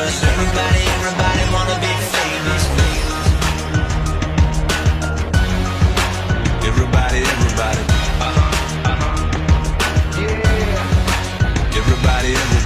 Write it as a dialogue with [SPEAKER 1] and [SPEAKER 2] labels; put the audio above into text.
[SPEAKER 1] Everybody, everybody wanna be famous
[SPEAKER 2] Everybody, everybody uh -huh, uh -huh.
[SPEAKER 1] Yeah.
[SPEAKER 2] Everybody, everybody